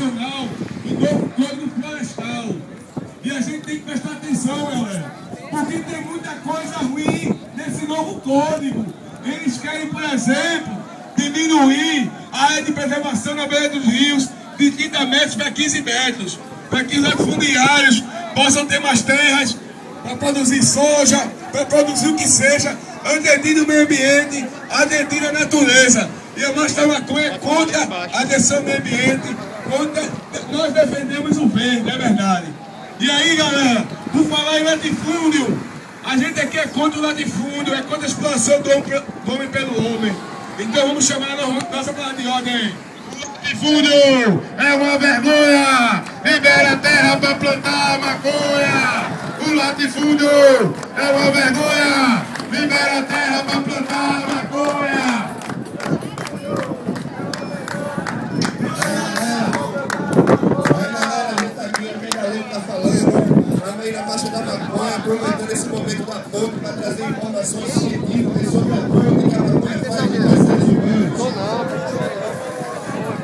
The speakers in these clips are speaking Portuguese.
Nacional do novo Código Florestal. E a gente tem que prestar atenção, galera. Porque tem muita coisa ruim nesse novo código. Eles querem, por exemplo, diminuir a área de preservação na beira dos rios de 30 metros para 15 metros. Para que os latifundiários possam ter mais terras para produzir soja, para produzir o que seja, agredindo o meio ambiente, agredindo a natureza. E a Maconha é contra a agressão ao meio ambiente. Nós defendemos o verde, é verdade. E aí, galera, por falar em latifúndio, a gente aqui é contra o latifúndio, é contra a exploração do homem, pelo homem. Então vamos chamar a nossa palavra de ordem. Latifúndio é uma vergonha! Libera a terra para plantar maconha! O latifúndio é uma vergonha! Libera a terra para plantar também na Marcha da Maconha, aproveitando esse momento da ponte para trazer informações científicas sobre a ponte que a maconha faz de nós seres humanos.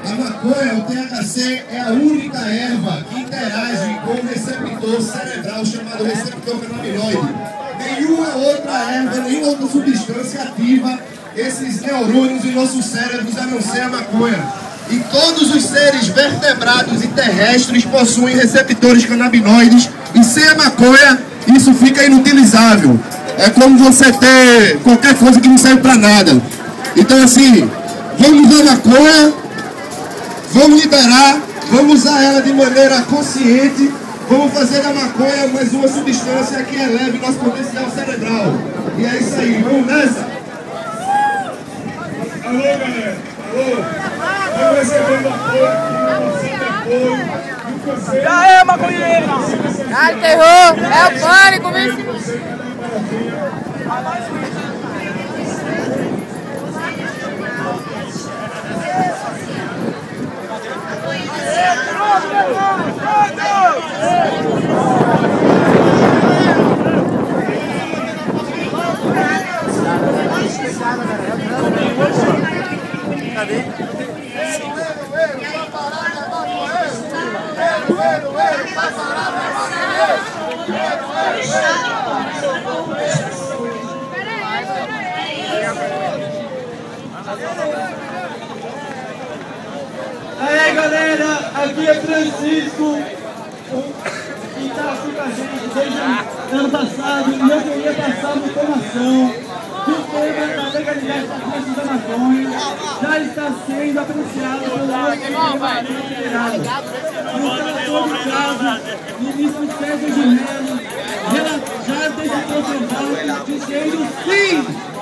A maconha, o THC, é a única erva que interage com o receptor cerebral chamado receptor canabinoide. Nenhuma outra erva, nenhuma outra substância ativa esses neurônios em nossos cérebros a não ser a maconha. E todos os seres vertebrados e terrestres possuem receptores canabinoides e sem a maconha isso fica inutilizável. É como você ter qualquer coisa que não serve para nada. Então assim, vamos usar maconha, vamos liberar, vamos usar ela de maneira consciente, vamos fazer da maconha mais uma substância que eleve nosso potencial cerebral. E é isso aí, vamos nessa? Alô, galera! Alô! Estamos recebendo apoio aqui, apoio do Conselho. Já é, maconheiro! Ai, terror! É o pânico, viu? Cadê? Aí galera, aqui é Francisco, que está aqui com a gente desde ano passado e eu queria passar uma informação que o tema da legalidade da criação da maconha já está sendo apreciado pelo nosso federado. No caso, o ministro Sérgio de Mello já decidiu seu voto dizendo sim!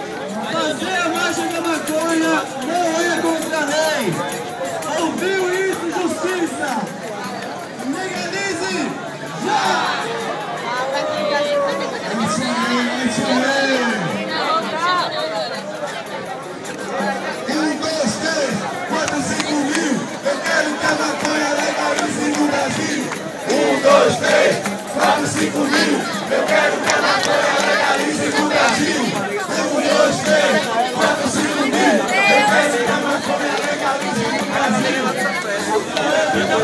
Companheiro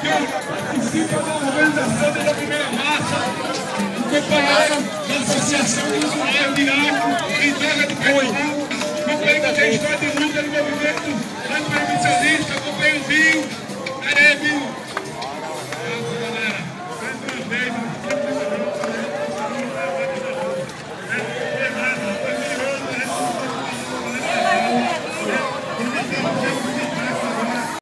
que participa da organização da primeira marcha, o companheiro da Associação de Usuários de Terra de Pernambuco, companheiro que tem história de luta no movimento